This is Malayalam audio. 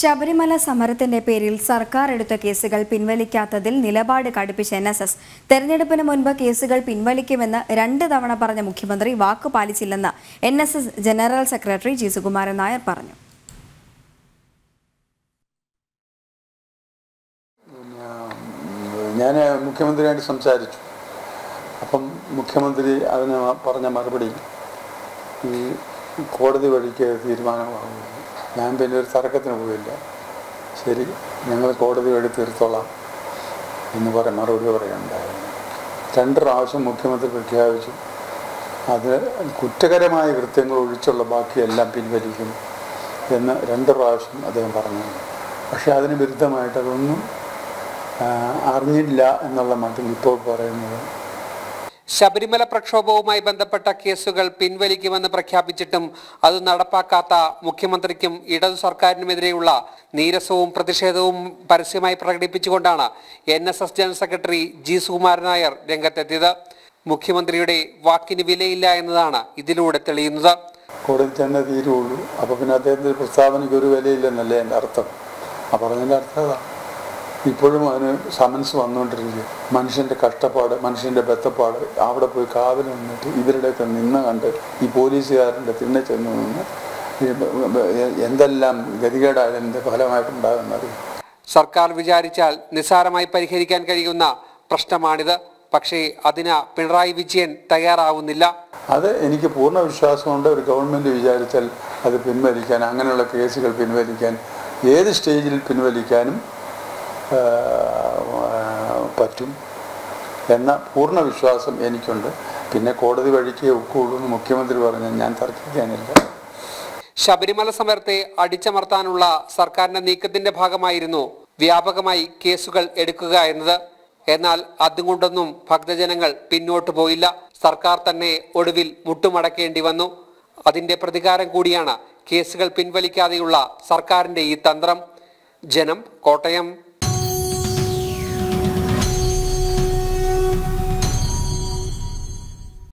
ശബരിമല സമരത്തിന്റെ പേരിൽ സർക്കാർ എടുത്ത കേസുകൾ പിൻവലിക്കാത്തതിൽ നിലപാട് കടുപ്പിച്ച എൻ എസ് എസ്. തെരഞ്ഞെടുപ്പിന് മുൻപ് കേസുകൾ പിൻവലിക്കുമെന്ന് രണ്ട് തവണ പറഞ്ഞ മുഖ്യമന്ത്രി വാക്ക് പാലിച്ചില്ലെന്ന് N S S general secretary G Sukumaran Nair പറഞ്ഞു. ഞാൻ മുഖ്യമന്ത്രിയായിട്ട് സംസാരിച്ചു. അപ്പം മുഖ്യമന്ത്രി അതിന് പറഞ്ഞ മറുപടി ഈ കോടതി വഴിക്ക് തീരുമാനമാകും ഞാൻ പിന്നെ ഒരു തർക്കത്തിന് പോയില്ല. ശരി ഞങ്ങൾ കോടതി വഴി തീർത്തോളാം എന്ന് പറയും മറുപടി പറയുണ്ടായിരുന്നു രണ്ട് പ്രാവശ്യം മുഖ്യമന്ത്രി പ്രഖ്യാപിച്ചു. അത് കുറ്റകരമായ കൃത്യങ്ങൾ ഒഴിച്ചുള്ള ബാക്കിയെല്ലാം പിൻവലിക്കും എന്ന് രണ്ട് പ്രാവശ്യം അദ്ദേഹം പറഞ്ഞു. പക്ഷേ അതിന് വിരുദ്ധമായിട്ട് അതൊന്നും അറിഞ്ഞില്ല എന്നുള്ള മട്ടിൽ ഇപ്പോൾ പറയുന്നത് ശബരിമല പ്രക്ഷോഭവുമായി ബന്ധപ്പെട്ട കേസുകൾ പിൻവലിക്കുമെന്ന് പ്രഖ്യാപിച്ചിട്ടും അത് നടപ്പാക്കാത്ത മുഖ്യമന്ത്രിക്കും ഇടതു സർക്കാരിനുമെതിരെയുള്ള നീരസവും പ്രതിഷേധവും പരസ്യമായി പ്രകടിപ്പിച്ചുകൊണ്ടാണ് N S S general secretary G Sukumaran Nair രംഗത്തെത്തിയത്. മുഖ്യമന്ത്രിയുടെ വാക്കിന് വിലയില്ല എന്നതാണ് ഇതിലൂടെ തെളിയുന്നത്. കോടതി തന്നെ തീരുള്ളൂ. അപ്പോൾ പിന്നെ അദ്ദേഹത്തിന്റെ പ്രസ്താവനയ്ക്ക് ഒരു വിലയില്ലെന്നല്ലേ എന്റെ അർത്ഥം? ആ അർത്ഥം അതാണ് ഇപ്പോഴും അതിന് സമൻസ് വന്നുകൊണ്ടിരിക്കുക മനുഷ്യന്റെ കഷ്ടപ്പാട് മനുഷ്യന്റെ ബത്തപ്പാട് അവിടെ പോയി കാവൽ നിന്നിട്ട് ഇവരുടെയൊക്കെ നിന്ന് കണ്ട് ഈ പോലീസുകാരന്റെ തിന്നെ ചെന്ന് നിന്ന് എന്തെല്ലാം ഗതികേടായതിന്റെ ഫലമായിട്ടുണ്ടാകുന്നത്. സർക്കാർ വിചാരിച്ചാൽ നിസ്സാരമായി പരിഹരിക്കാൻ കഴിയുന്ന പ്രശ്നമാണിത്. പക്ഷേ അതിന് പിണറായി വിജയൻ തയ്യാറാവുന്നില്ല. അത് എനിക്ക് പൂർണ വിശ്വാസമുണ്ട് ഒരു ഗവൺമെന്റ് വിചാരിച്ചാൽ അത് പിൻവലിക്കാൻ അങ്ങനെയുള്ള കേസുകൾ പിൻവലിക്കാൻ ഏത് സ്റ്റേജിൽ പിൻവലിക്കാനും പറ്റും എന്ന പൂർണ വിശ്വാസം എനിക്കുണ്ട്. പിന്നെ കോടതി വഴിക്ക് ഒക്കുള്ളൂ എന്ന് മുഖ്യമന്ത്രി പറഞ്ഞു ഞാൻ തർക്കിക്കാനില്ല. ശബരിമല സമരത്തെ അടിച്ചമർത്താനുള്ള സർക്കാരിന്റെ നീക്കത്തിന്റെ ഭാഗമായിരുന്നു വ്യാപകമായി കേസുകൾ എടുക്കുക എന്നത്. എന്നാൽ അതുകൊണ്ടൊന്നും ഭക്തജനങ്ങൾ പിന്നോട്ടു പോയില്ല. സർക്കാർ തന്നെ ഒടുവിൽ മുട്ടുമടക്കേണ്ടി വന്നു. അതിന്റെ പ്രതികാരം കൂടിയാണ് കേസുകൾ പിൻവലിക്കാതെയുള്ള സർക്കാരിന്റെ ഈ തന്ത്രം. ജനം കോട്ടയം